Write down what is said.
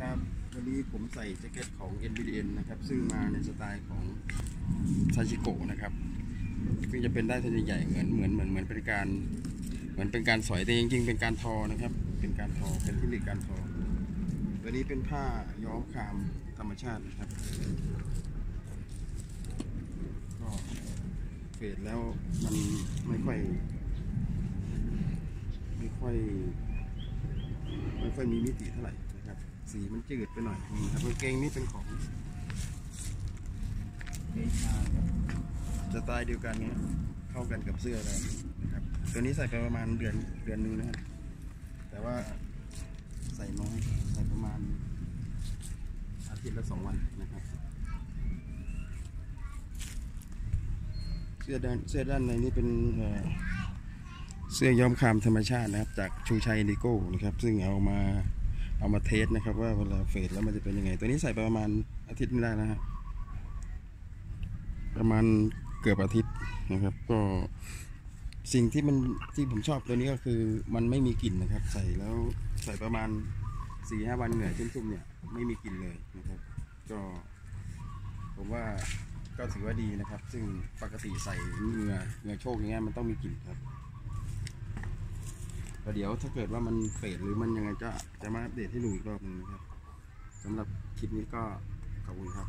ครับ วันนี้ผมใส่แจ็คเก็ตของ NVDN นะครับ ซึ่งมาในสไตล์ของซาชิโกะนะครับซึ่งจะเป็นได้ายเส้นใหญ่เหมือนเหมือนเหมือนเหมือนเป็นการ เหมือนเป็นการสอยแต่จริงๆเป็นการทอนะครับ เป็นการทอเป็นเทคนิคการทอตัวนี้เป็นผ้าย้อมคามธรรมชาตินะครับก็เฟดแล้วมันไม่ค่อยไม่ค่อยไม่ค่อยมีมิติเท่าไหร่นะครับ สีมันจืดไปหน่อยนะครับกางเกงนี่เป็นของเอชาครับสไตล์เดียวกันเนี้ยเข้ากันกับเสื้อเลยนะครับ ตัวนี้ใส่ไปประมาณเดือนเดือนนึงนะครับ แต่ว่าใส่น้อยใส่ประมาณอาทิตย์ละสองวันนะครับ เสื้อด้านเสื้อด้านในนี่เป็นเสื้อย้อมคามธรรมชาตินะครับ จากชูชัยนดิโก้นะครับ ซึ่งเอามา เอามาเทสนะครับ ว่าเวลาเฟดแล้วมันจะเป็นยังไง ตัวนี้ใส่ไปประมาณอาทิตย์นึงได้นะฮะประมาณเกือบอาทิตย์นะครับ ก็สิ่งที่มันที่ผมชอบตัวนี้ก็คือมันไม่มีกลิ่นนะครับ ใส่แล้วใส่ประมาณสี่ห้าวันเหงื่อชุ่มๆเนี่ยไม่มีกลิ่นเลยนะครับ ก็ผมว่าก็ถือว่าดีนะครับ ซึ่งปกติใส่เหงื่อเหงื่อโชกอย่างเงี้ยมันต้องมีกลิ่นครับ แล้วเดี๋ยวถ้าเกิดว่ามันเฟดหรือมันยังไงจะจะมาอัปเดตให้ดูอีกรอบหนึ่งนะครับสำหรับคลิปนี้ก็ขอบคุณครับ